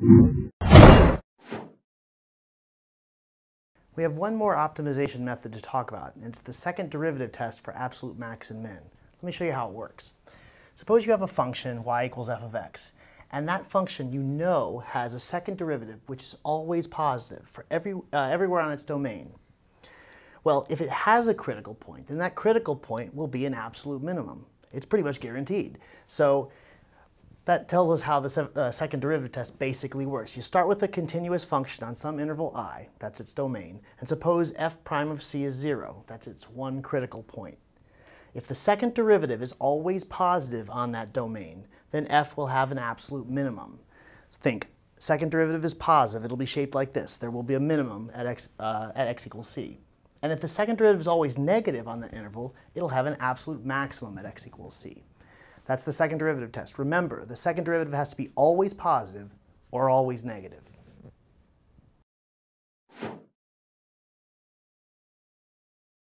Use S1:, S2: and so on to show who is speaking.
S1: We have one more optimization method to talk about, and it's the second derivative test for absolute max and min. Let me show you how it works. Suppose you have a function y equals f of x, and that function you know has a second derivative which is always positive for every, uh, everywhere on its domain. Well, if it has a critical point, then that critical point will be an absolute minimum. It's pretty much guaranteed. So that tells us how the uh, second derivative test basically works. You start with a continuous function on some interval i, that's its domain, and suppose f prime of c is 0, that's its one critical point. If the second derivative is always positive on that domain, then f will have an absolute minimum. Think, second derivative is positive, it'll be shaped like this. There will be a minimum at x, uh, at x equals c. And if the second derivative is always negative on the interval, it'll have an absolute maximum at x equals c. That's the second derivative test. Remember, the second derivative has to be always positive or always negative.